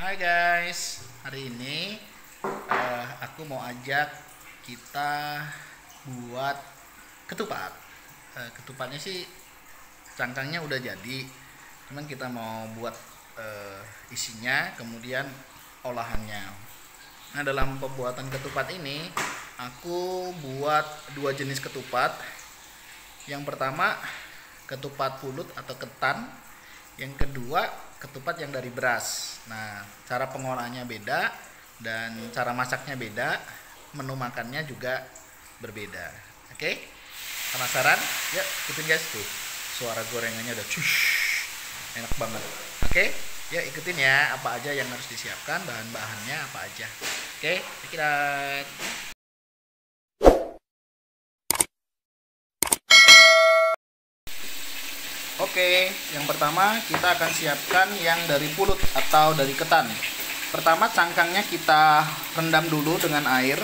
Hai guys, hari ini eh, aku mau ajak kita buat ketupat. Eh, ketupatnya sih cangkangnya udah jadi, cuman kita mau buat eh, isinya, kemudian olahannya. Nah dalam pembuatan ketupat ini, aku buat dua jenis ketupat. Yang pertama ketupat pulut atau ketan, yang kedua ketupat yang dari beras. Nah, cara pengolahannya beda dan cara masaknya beda, menu makannya juga berbeda. Oke? Penasaran? Yuk, ikutin guys tuh. Suara gorengannya udah cush. Enak banget. Oke? Ya ikutin ya apa aja yang harus disiapkan, bahan-bahannya apa aja. Oke, check it Oke, yang pertama kita akan siapkan yang dari pulut atau dari ketan. Pertama cangkangnya kita rendam dulu dengan air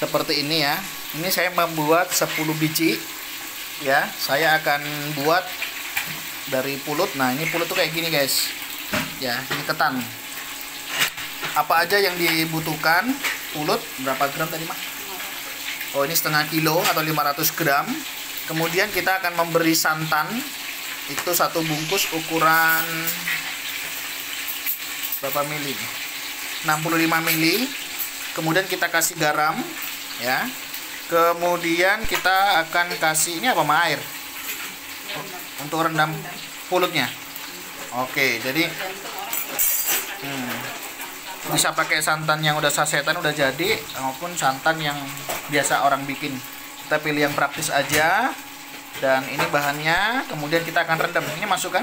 seperti ini ya. Ini saya membuat 10 biji. Ya, saya akan buat dari pulut. Nah, ini pulut tuh kayak gini, guys. Ya, ini ketan. Apa aja yang dibutuhkan? Pulut berapa gram tadi, Mak? Oh, ini setengah kilo atau 500 gram. Kemudian kita akan memberi santan itu satu bungkus ukuran berapa mili? 65 mili. Kemudian kita kasih garam ya. Kemudian kita akan kasih ini apa mah air? Untuk rendam pulutnya oke jadi hmm, bisa pakai santan yang udah sasetan udah jadi maupun santan yang biasa orang bikin. Kita pilih yang praktis aja dan ini bahannya kemudian kita akan rendam. Ini masukkan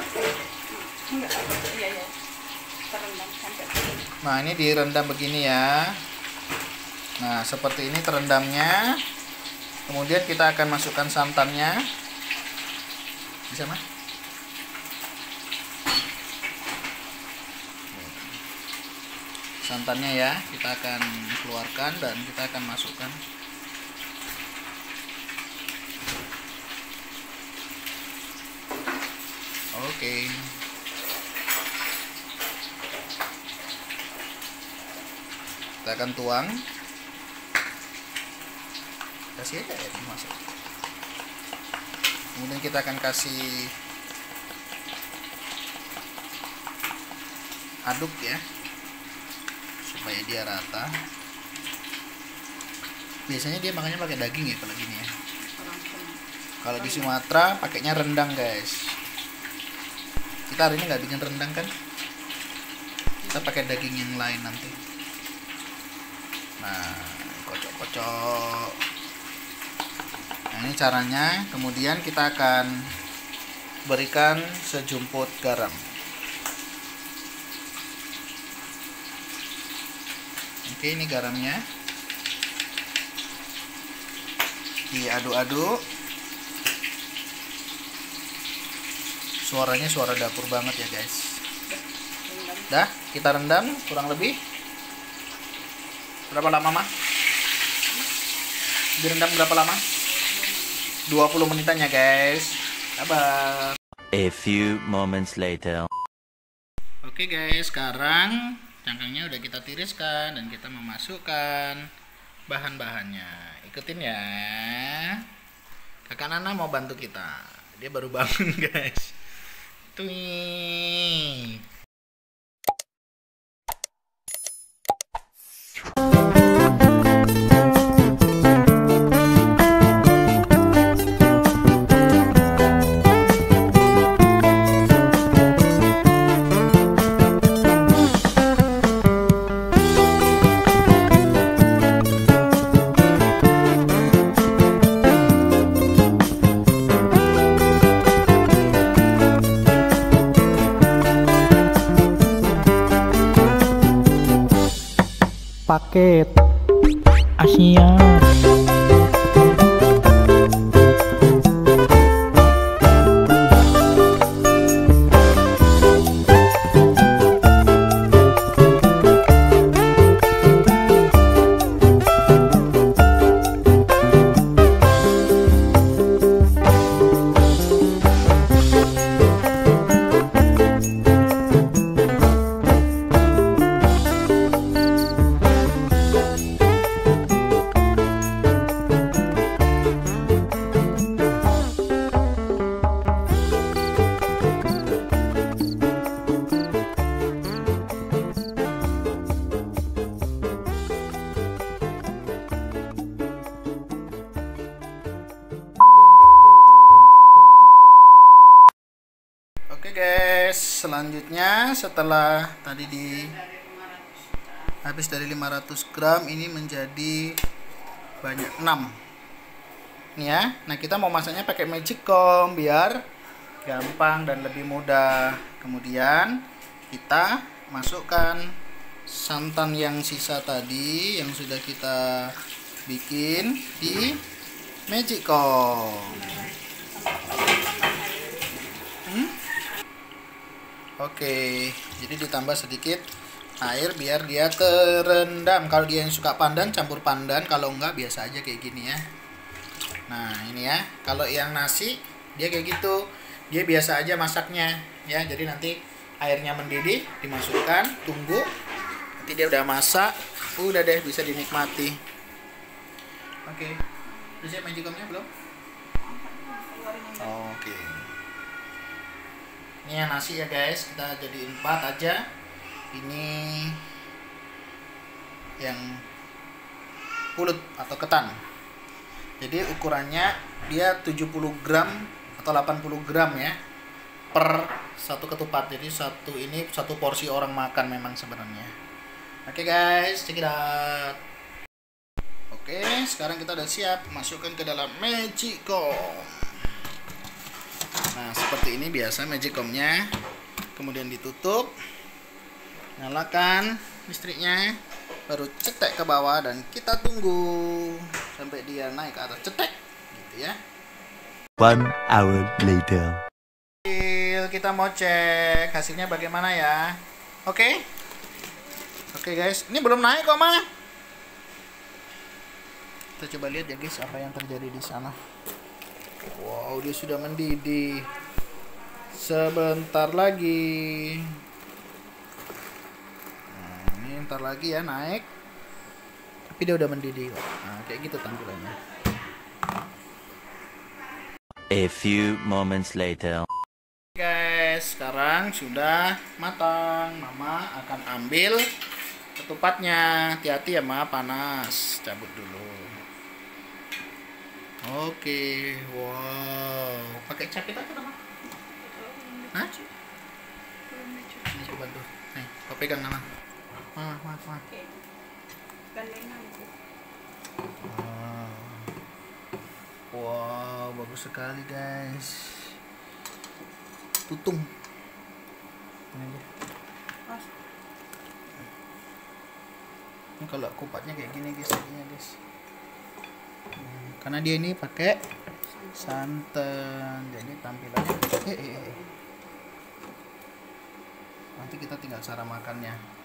nah ini direndam begini ya. Nah seperti ini terendamnya. Kemudian kita akan masukkan santannya. Bisa mah santannya ya kita akan keluarkan dan kita akan masukkan Oke. Kita akan tuang. Kasih aja ya masuk. Kemudian kita akan kasih aduk ya supaya dia rata. Biasanya dia makannya pakai daging ya kalau gini ya. Kalau di Sumatera pakainya rendang guys hari ini nggak bikin rendang kan? Kita pakai daging yang lain nanti. Nah kocok-kocok. Nah ini caranya. Kemudian kita akan berikan sejumput garam. Oke ini garamnya. Diaduk-aduk suaranya suara dapur banget ya guys. Dah kita rendam kurang lebih. Berapa lama mah direndam berapa lama? 20 menitan ya guys. Sabar A few moments later. oke guys sekarang cangkangnya udah kita tiriskan dan kita memasukkan bahan-bahannya. Ikutin ya. Kakak Nana mau bantu kita. Dia baru bangun guys Tweet. Paket selanjutnya setelah tadi di habis dari 500 gram ini menjadi banyak 6 nih ya nah kita mau masaknya pakai magic comb biar gampang dan lebih mudah. Kemudian kita masukkan santan yang sisa tadi yang sudah kita bikin di magic comb oke jadi ditambah sedikit air biar dia terendam. Kalau dia yang suka pandan campur pandan. Kalau enggak biasa aja kayak gini ya. Nah ini ya. Kalau yang nasi dia kayak gitu. Dia biasa aja masaknya ya. Jadi nanti airnya mendidih dimasukkan tunggu. Nanti dia udah masak udah deh bisa dinikmati. Oke. Udah siap magicomnya belum? Oke ini yang nasi ya guys. Kita jadi empat aja. Ini yang pulut atau ketan. Jadi ukurannya dia 70 gram atau 80 gram ya per satu ketupat. Jadi satu ini satu porsi orang makan memang sebenarnya. Oke okay guys. Check it oke okay, sekarang kita udah siap masukkan ke dalam magicom nah seperti ini biasa magicomnya kemudian ditutup. Nyalakan listriknya. Baru cetek ke bawah dan kita tunggu sampai dia naik ke atas. Cetek. Gitu ya. One hour later. kita mau cek hasilnya bagaimana ya. Oke? Okay? oke okay, guys. Ini belum naik kok mana kita coba lihat ya guys apa yang terjadi di sana wow dia sudah mendidih. Sebentar lagi. Ntar lagi ya naik. Tapi dia udah mendidih nah kayak gitu tampilannya. A few moments later. guys sekarang sudah matang. Mama akan ambil ketupatnya. Hati-hati ya ma. Panas. Cabut dulu oke wow pakai capit aja mama Hah? Ini coba tuh. Nih, kau pegang nama. Mah, mah, mah. Wow. wow, bagus sekali guys. Tutung. Ini aja. Ini kalau kupatnya kayak gini guys, jadinya guys. Karena dia ini pakai santan, jadi tampilannya. Eh, eh, eh. Nanti kita tinggal cara makannya.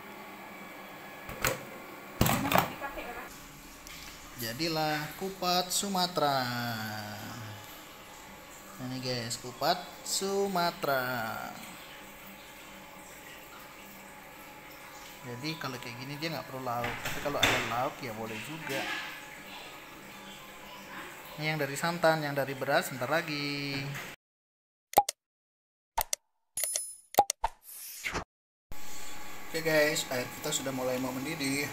jadilah kupat Sumatera ini guys kupat Sumatera jadi kalau kayak gini dia nggak perlu lauk tapi kalau ada lauk ya boleh juga ini yang dari santan yang dari beras sebentar lagi Oke guys, air kita sudah mulai mau mendidih.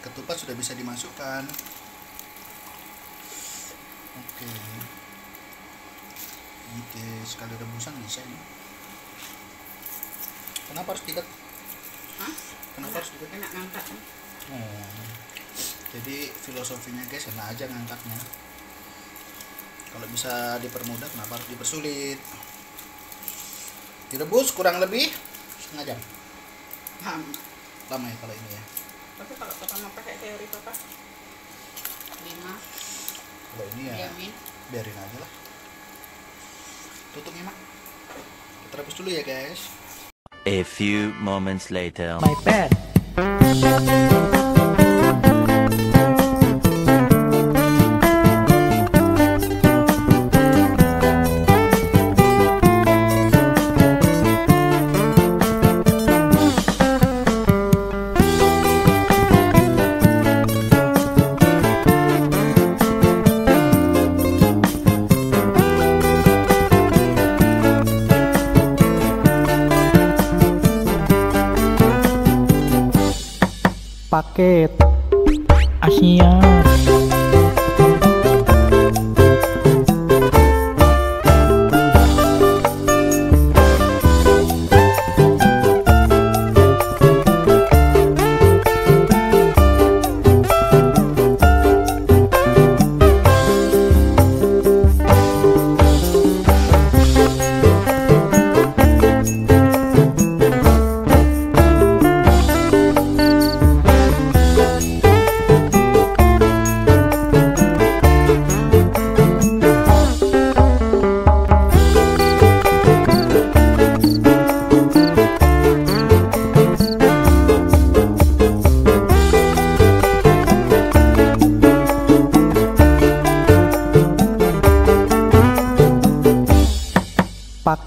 Ketupat sudah bisa dimasukkan. Oke. Oke, sekali rebusan bisa ini. Kenapa harus diikat? Hah? Kenapa harus diikat? Enak ngangkat kan? Oh. Jadi filosofinya guys enak aja ngangkatnya. Kalau bisa dipermudah kenapa harus dipersulit? Direbus kurang lebih setengah jam. Lama. Lama ya kalau ini ya. Tapi kalau pertama pakai teori papa lima Kalau ini ya diamin biarin aja lah. Tutupnya mak. Kita rebus dulu ya guys. A few moments later. My bad. Paket Asia.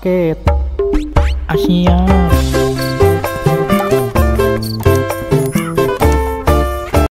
Asia